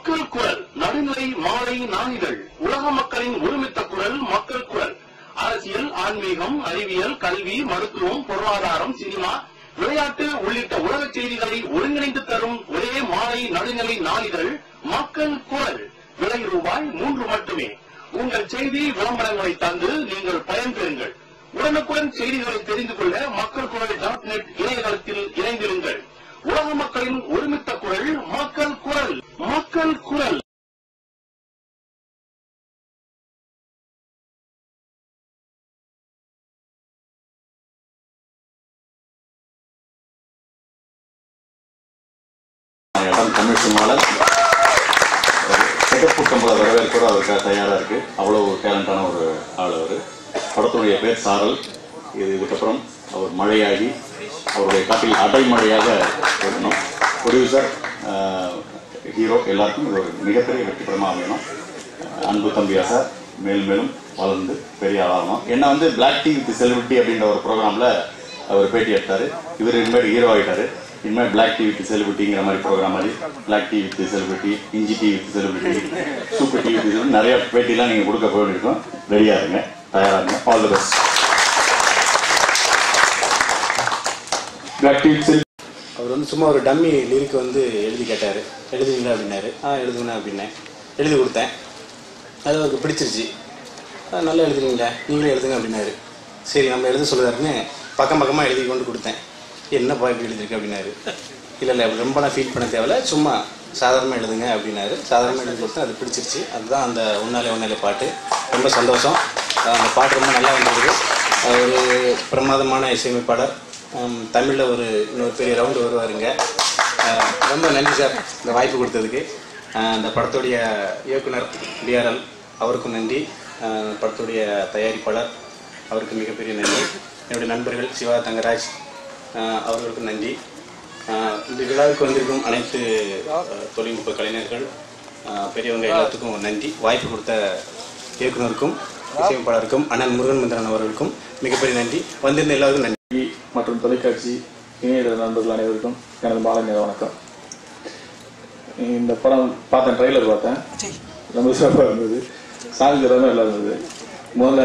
மக்கள் குரல் நடுநிலை மாலை நாளிதழ் உலக மக்களின் ஒருமித்த குரல் மக்கள் குரல். அரசியல் ஆன்மீகம் அறிவியல் கல்வி மருத்துவம் பொருளாதாரம் சினிமா விளையாட்டு உள்ளிட்ட உலக செய்திகளை ஒருங்கிணைந்து தரும் ஒரே மாலை நடுநிலை நாளிதழ் மக்கள் குரல். விலை ரூபாய் மூன்று மட்டுமே. உங்கள் செய்தி விளம்பரங்களை தந்து நீங்கள் பயன்பெறுங்கள் உடனுக்குடன் செய்திகளை தெரிந்து கொள்ள மக்கள் குரல் டாட் நெட் இணையதளத்தில் இணைந்திருங்கள். உலக மக்களின் ஒருமித்த குரல் மக்கள் குரல் மக்கள் குரல். இடம் தமிழ் சினிமாவில் செகப்புட்டம்பளை வரவேற்போடு அவருக்காக தயாராக இருக்கு. அவ்வளோ டேலண்டான ஒரு ஆள் அவர். படத்துடைய பேர் சாரல். இது இதுக்கப்புறம் அவர் மழையாகி அவருடைய காட்டில் அடைமழையாக இருக்கணும். ப்ரொடியூசர் ஹீரோ எல்லாருக்கும் இது ஒரு மிகப்பெரிய வெற்றிகரமாக அமையணும். அன்பு தம்பியா சார் மேலும் மேலும் வளர்ந்து பெரிய ஆளாகணும் என்ன வந்து பிளாக் டீ வித் செலிபிரிட்டி அப்படின்ற ஒரு ப்ரோக்ராமில் அவர் பேட்டி எடுத்தார். இவர் இனிமேல் ஹீரோ ஆகிட்டார் இனிமேல் பிளாக் டீ வித் செலிபிரிட்டிங்கிற மாதிரி ப்ரோக்ராம் மாதிரி பிளாக் டீ வித் செலிபிரிட்டி இஞ்சி tea with celebrity super tea with நிறைய பேட்டிலாம் நீங்கள் கொடுக்க போயிருக்கோம். ரெடியாக இருங்க தயாராக இருங்க. All the best black tea அவர் வந்து சும்மா ஒரு டம்மி லிரிக் வந்து எழுதி கேட்டார். எழுதுவீங்களா அப்படின்னாரு. ஆ எழுதுவேன் அப்படின்னேன். எழுதி கொடுத்தேன். அது அவருக்கு பிடிச்சிருச்சு. நல்லா எழுதுனீங்களா? நீங்களே எழுதுங்க அப்படின்னாரு. சரி நம்ம எழுத சொல்லுதாருன்னு பக்கம் பக்கமாக எழுதி கொண்டு கொடுத்தேன். என்னப்பா இப்படி எழுதிருக்கு அப்படின்னாரு. இல்லை இல்லை ரொம்ப நான் ஃபீல் பண்ண தேவையில்ல. சும்மா சாதாரணமாக எழுதுங்க அப்படின்னாரு. சாதாரணமாக எழுதி கொடுத்தேன். அது பிடிச்சிருச்சு. அதுதான் அந்த உன்னாலே உன்னாலே பாட்டு. ரொம்ப சந்தோஷம். அந்த பாட்டு ரொம்ப நல்லா வந்திருக்கு ஒரு பிரமாதமான இசையமைப்பாளர். தமிழில் ஒரு இன்னொரு பெரிய ரவுண்டு வருவாருங்க. ரொம்ப நன்றி சார் இந்த வாய்ப்பு கொடுத்ததுக்கு. அந்த படத்துடைய இயக்குனர் டிஆர்எல் அவருக்கும் நன்றி. படத்துடைய தயாரிப்பாளர் அவருக்கு மிகப்பெரிய நன்றி. என்னுடைய நண்பர்கள் சிவா தங்கராஜ் அவர்களுக்கும் நன்றி. இந்த விழாவுக்கு வந்திருக்கும் அனைத்து தொழில்நுட்ப கலைஞர்கள் பெரியவங்க எல்லாத்துக்கும் நன்றி. வாய்ப்பு கொடுத்த இயக்குனருக்கும் இசையமைப்பாளருக்கும் அண்ணன் முருகன் மந்திரன் அவர்களுக்கும் மிகப்பெரிய நன்றி. வந்திருந்த எல்லாருக்கும் நன்றி. மற்றும் தொலைக்காட்சி இணையதள நண்பர்கள் அனைவருக்கும் எனது மாலை நேர வணக்கம். இந்த படம் பார்த்தேன் ட்ரைலர் பார்த்தேன். ரொம்ப சிறப்பாக இருந்தது. சாங் ரொம்ப நல்லா இருந்தது. முதல்ல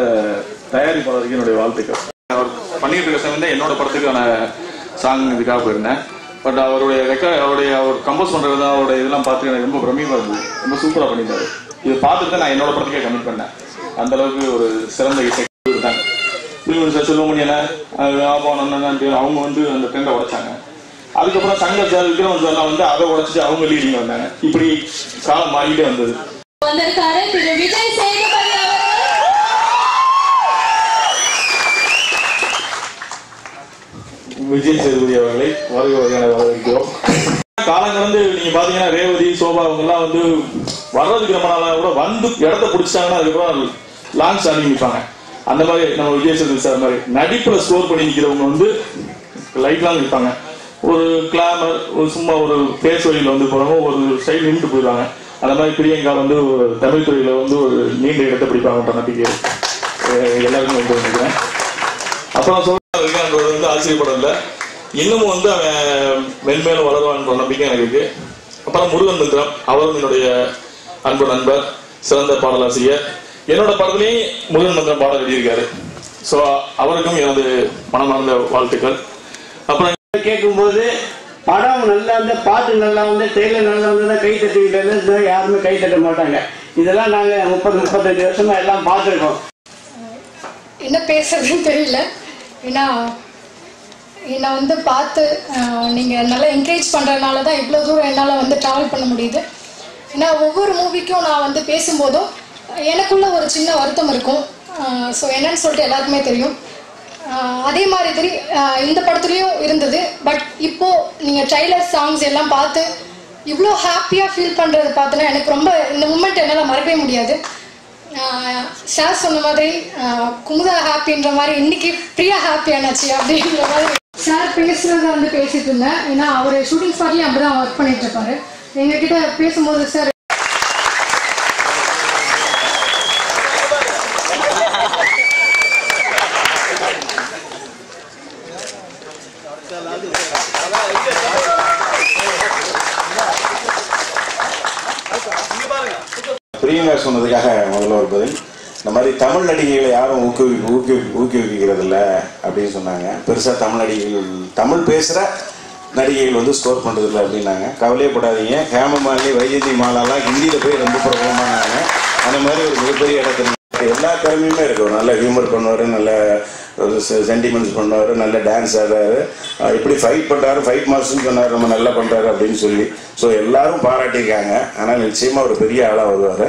தயாரிப்பாளருக்கு என்னுடைய வாழ்த்துக்கள். அவர் பண்ணிட்டு இருக்க சமயம் என்னோட படத்துக்கான சாங் இதுக்காக போயிருந்தேன். பட் அவருடைய ரெக்கார்ட் அவருடைய அவர் கம்போஸ் பண்றது அவருடைய இதெல்லாம் பார்த்து எனக்கு ரொம்ப பிரமியமா இருந்தது. ரொம்ப சூப்பரா பண்ணியிருந்தாரு. இது பார்த்துட்டு தான் நான் என்னோட படத்துக்கே கமிட் பண்ணேன். அந்த அளவுக்கு ஒரு சிறந்த இசை பிரிவு சார் செல்வமணியன ஆபாவனம் அவங்க வந்து அந்த ட்ரெண்டை உடைச்சாங்க. அதுக்கப்புறம் சங்கர் சார் விக்ரமன் சார்லாம் வந்து அதை உடைச்சிட்டு அவங்க லீடிங் வந்தாங்க. இப்படி காலம் மாறிக்கிட்டே வந்தது. வந்திருக்காரு திரு விஜய் சேதுபதி அவர்கள். விஜய் சேதுபதி அவர்களை வருக வருகையான வரவேற்கிறோம். காலம் கடந்து நீங்க பாத்தீங்கன்னா ரேவதி சோபா அவங்க எல்லாம் வந்து வர்றதுக்கு ரொம்ப நாளா கூட வந்து இடத்த பிடிச்சிட்டாங்கன்னா அதுக்கப்புறம் லாங் ஸ்டாண்டிங் நிற்பாங்க அந்த மாதிரி நம்ம விஜய் சேதுபதி சார் மாதிரி நடிப்புல ஸ்டோர் பண்ணி நிற்கிறவங்க வந்து லைட்லாம் நிற்பாங்க ஒரு கிளாமர் ஒரு சும்மா ஒரு பேஸ் வழியில் வந்து போறவங்க ஒரு ஸ்டைல் நின்று போயிடுவாங்க. அந்த மாதிரி பிரியங்கா வந்து ஒரு தமிழ் துறையில வந்து ஒரு நீண்ட இடத்தை பிடிப்பாங்கன்ற நம்பிக்கை எல்லாருமே வந்து நினைக்கிறேன் அப்புறம் சொல்றது வந்து ஆச்சரியப்படல இன்னமும் வந்து அவன் மென்மேலும் வளருவான்ற நம்பிக்கை எனக்கு இருக்கு. அப்புறம் முருகன் மிந்திரம் அவரும் என்னுடைய அன்பு நண்பர் சிறந்த பாடலாசிரியர். என்னோட படத்துலயும் முருகன் மந்திரம் பாடல் எழுதியிருக்காரு. ஸோ அவருக்கும் எனது மனமார்ந்த வாழ்த்துக்கள். அப்புறம் கேட்கும்போது படம் நல்லா வந்து பாட்டு நல்லா வந்து ட்ரெயிலர் நல்லா வந்து கை தட்டிக்கிட்டு யாருமே கை தட்ட மாட்டாங்க. இதெல்லாம் நாங்க முப்பது முப்பத்தஞ்சு வருஷமா எல்லாம் பார்த்துருக்கோம். என்ன பேசுறதுன்னு தெரியல. ஏன்னா என்னை வந்து பார்த்து அஹ், நீங்க நல்லா என்கரேஜ் பண்றதுனால தான் இவ்வளோ தூரம் என்னால் வந்து ட்ராவல் பண்ண முடியுது. ஏன்னா ஒவ்வொரு மூவிக்கும் நான் வந்து பேசும்போதும் எனக்குள்ள ஒரு சின்ன வருத்தம் இருக்கும். ஸோ என்னன்னு சொல்லிட்டு எல்லாருக்குமே தெரியும். அதே மாதிரி அஹ், இந்த படத்துலையும் இருந்தது. பட் இப்போ நீங்கள் ட்ரைலர் சாங்ஸ் எல்லாம் பார்த்து இவ்வளோ ஹாப்பியாக ஃபீல் பண்ணுறது பார்த்தோன்னா எனக்கு ரொம்ப இந்த மூமெண்ட் என்னால் மறக்கவே முடியாது. சார் சொன்ன மாதிரி குமுதா ஹாப்பின்ற மாதிரி இன்னைக்கு பிரியா ஹாப்பி ஆனாச்சு அப்படின்ற மாதிரி சார் பேசுறத வந்து பேசிட்டு இருந்தேன். ஏன்னா அவர் ஷூட்டிங் அப்படி தான் ஒர்க் பண்ணிட்டு இருப்பாரு. எங்ககிட்ட பேசும்போது சார் பிரியம் பிரியங்கா சொன்னதுக்காக முதல்ல ஒரு பதில் இந்த மாதிரி தமிழ் நடிகைகளை யாரும் ஊக்குவி ஊக்குவி ஊக்குவிக்கிறது இல்லை அப்படின்னு சொன்னாங்க. பெருசாக தமிழ் நடிகைகள் தமிழ் பேசுகிற நடிகைகள் வந்து ஸ்கோர் பண்ணுறது இல்லை அப்படின்னாங்க கவலையப்படாதீங்க ஹேமமாலினி வைஜெயந்தி மாலாலாம் ஹிந்தியில் போய் ரொம்ப பிரபலமானாங்க. அந்த மாதிரி ஒரு மிகப்பெரிய இடத்துல எல்லா திறமையுமே இருக்கும். நல்ல ஹியூமர் பண்ணுவார் நல்ல ஒரு சென்டிமெண்ட்ஸ் பண்ணுவார் நல்ல டான்ஸ் ஆடுறாரு இப்படி ஃபைட் பண்ணுறாரு ஃபைட் மாஸ்டர்னு சொன்னார் ரொம்ப நல்லா பண்ணுறாரு அப்படின்னு சொல்லி. ஸோ எல்லாரும் பாராட்டியிருக்காங்க. ஆனால் நிச்சயமாக ஒரு பெரிய ஆளாக வருவார்.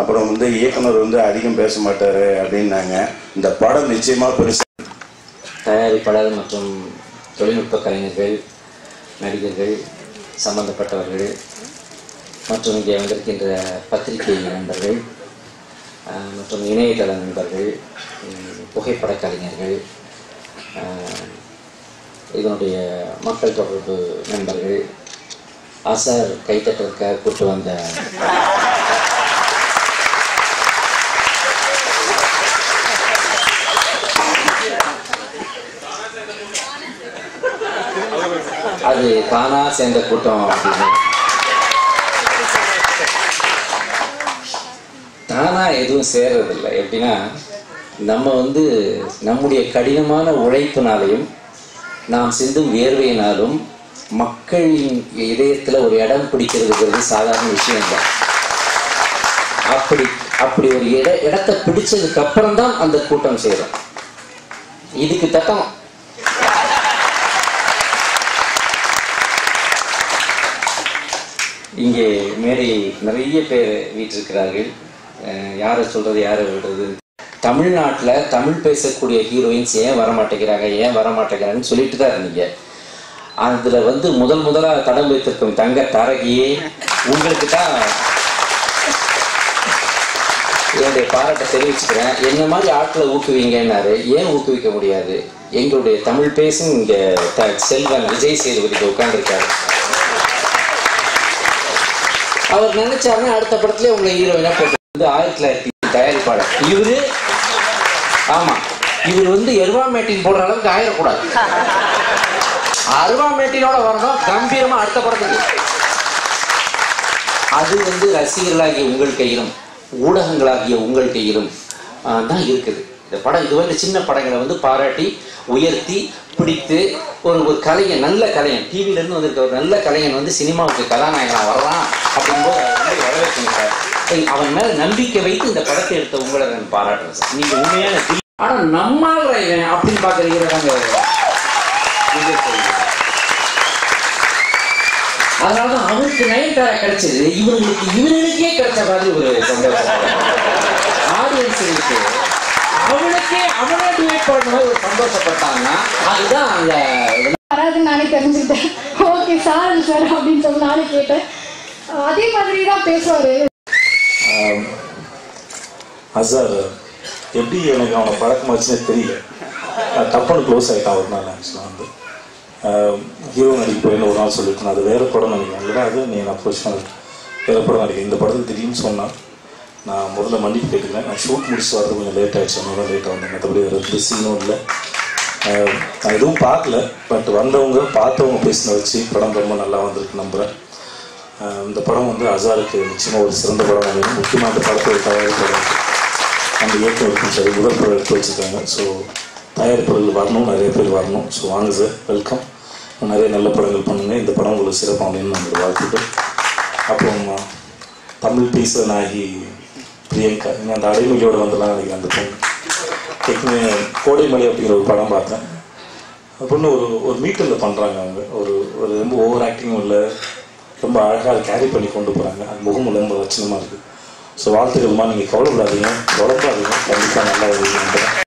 அப்புறம் வந்து இயக்குனர் வந்து அதிகம் பேச மாட்டார் அப்படின்னாங்க. இந்த படம் நிச்சயமாக பெருசு. தயாரிப்பாளர் மற்றும் தொழில்நுட்ப கலைஞர்கள் நடிகர்கள் சம்பந்தப்பட்டவர்கள் மற்றும் இங்கே வந்திருக்கின்ற பத்திரிகை நண்பர்கள் மற்றும் இணையதள நண்பர்கள் புகைப்பட கலைஞர்கள் இதனுடைய மக்கள் தொடர்பு நண்பர்கள் ஆசார் கைத்தட்டலுக்காக கூட்டு வந்த அது தானா சேர்ந்த கூட்டம் அப்படின்னு. தானா எதுவும் சேர்றதில்லை. எப்படின்னா நம்ம வந்து நம்முடைய கடினமான உழைப்பினாலையும் நாம் சிந்தும் வேர்வையினாலும் மக்களின் இதயத்துல ஒரு இடம் பிடிக்கிறதுங்கிறது சாதாரண விஷயம் தான் அப்படி அப்படி ஒரு இட இடத்தை பிடிச்சதுக்கு அப்புறம் தான் அந்த கூட்டம் செய்கிறோம் இதுக்கு தட்டம் இங்கே மேடை நிறைய பேர் வீட்டிருக்கிறார்கள் யாரை சொல்றது யாரை விடுறது? தமிழ்நாட்டில் தமிழ் பேசக்கூடிய ஹீரோயின்ஸ் ஏன் வர மாட்டேங்கிறாங்க ஏன் வரமாட்டேங்கிறாங்கன்னு சொல்லிட்டு தான் இருந்தீங்க. அதுல வந்து முதல் முதலா தடம் வைத்திருக்கும் தங்க தாரகியே உங்களுக்கு தான் என்னுடைய பாராட்டை தெரிவிச்சுக்கிறேன். என்ன மாதிரி ஆட்களை ஊக்குவீங்கன்னாரு. ஏன் ஊக்குவிக்க முடியாது? எங்களுடைய தமிழ் பேசும் இங்க செல்வன் விஜய் சேதுபதி உட்கார்ந்துருக்காரு. அவர் நினைச்சாருன்னா அடுத்த படத்துல உங்களை ஹீரோயினா போட்டு வந்து ஆயிரத்தி தொள்ளாயிரத்தி தயாரிப்பாளர் இவரு ஆமா இவர் வந்து எருவா மேட்டின் போடுற அளவுக்கு ஆயிடக்கூடாது அருவா மேட்டினோட வரணும் கம்பீரமா அடுத்த படத்துக்கு. அது வந்து ரசிகர்களாகிய உங்கள் கையிலும் ஊடகங்களாகிய உங்கள் கையிலும் தான் இருக்குது. இந்த படம் இது வந்து சின்ன படங்களை வந்து பாராட்டி உயர்த்தி பிடித்து ஒரு ஒரு கலைஞன் நல்ல கலைஞன். டிவிலேருந்து வந்திருக்க ஒரு நல்ல கலைஞன் வந்து சினிமாவுக்கு கதாநாயகனா வரலாம் அப்படிங்கும்போது அதை வந்து வரவேற்கணும் சார். ஏய், அவன் மேல நம்பிக்கை வைத்து இந்த படத்தை எடுத்த உங்களை நான் பாராட்டுறேன் சார். நீங்க உண்மையான ஆனா நம்மால் இவன் அப்படின்னு பாக்குறீங்க. அதனாலதான் அவருக்கு நயன்தாரா கிடைச்சது. இவங்களுக்கு இவர்களுக்கே கிடைச்ச மாதிரி ஒரு சந்தோஷம். ஆடியன்ஸுக்கு அவனுக்கே அவனே டிவைட் பண்ண மாதிரி ஒரு சந்தோஷப்பட்டாங்கன்னா அதுதான் அந்த வராதுன்னு நானே தெரிஞ்சுக்கிட்டேன். ஓகே சார் சார் அப்படின்னு சொல்லி நானே கேட்டேன். அதே மாதிரி தான் பேசுவாரு அசார் எப்படி எனக்கு அவனை பழக்கமாச்சுன்னே தெரியல. நான் டப்புன்னு க்ளோஸ் ஆகிட்டான் ஒரு நாள் ஆக்சுவலாக வந்து. ஹீரோ நடிக்க போயிருந்த ஒரு நாள் சொல்லிட்டு அது வேறு படம் நடிக்கிறேன் இல்லைனா அது நீ நான் பண்ண வேறு படம் நடிக்கிறேன் இந்த படத்தில் திடீர்னு சொன்னான் நான் முதல்ல மன்னிப்பு கேட்டுக்கிறேன். நான் ஷூட் முடிச்சு வரது கொஞ்சம் லேட் ஆகிடுச்சு அதனால லேட்டாக வந்தேன். மற்றபடி வேறு எந்த சீனும் இல்லை. நான் எதுவும் பார்க்கல. பட் வந்தவங்க பார்த்தவங்க பேசின வச்சு படம் ரொம்ப நல்லா வந்திருக்கு நம்புகிறேன் இந்த படம் வந்து அசாருக்கு நிச்சயமாக ஒரு சிறந்த படம். அமையும் முக்கியமாக அந்த படத்தை தயாரிப்பாளர் அந்த இயக்குநருக்கும் சரி முதல் எடுத்து வச்சுருக்காங்க. ஸோ தயாரிப்பாளர்கள் வரணும். நிறைய பேர் வரணும். ஸோ வாங்க சார் வெல்கம் நிறைய நல்ல படங்கள் பண்ணுங்கள் இந்த படம் உங்களுக்கு சிறப்பாக அமையணும் நம்மளோட வாழ்த்துக்கள். அப்புறம் தமிழ் பேசுகிற நாயகி பிரியங்கா. இங்கே அந்த அடைமொழியோடு வந்தலாம் நினைக்கிறேன் அந்த பொண்ணு. ஏற்கனவே கோடைமலை அப்படிங்கிற ஒரு படம் பார்த்தேன். அந்த பொண்ணு ஒரு ஒரு மீட்டரில் பண்ணுறாங்க அவங்க. ஒரு ஒரு ரொம்ப ஓவர் ஆக்டிங்கும் இல்லை. ரொம்ப அழகாக கேரி பண்ணி கொண்டு போகிறாங்க அது முகமும் ரொம்ப லட்சணமாக இருக்குது ஸோ வாழ்த்துக்கள்மா. நீங்கள் கவலைப்படாதீங்க. குழப்பாதீங்க கண்டிப்பாக நல்லா வருவீங்க